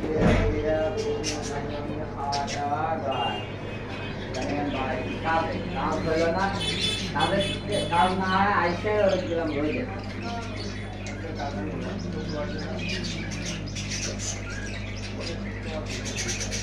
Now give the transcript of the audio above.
দিয়ে দিয়ে খাওয়া দাওয়া গায় কাজ কাজ হলো না Thank you.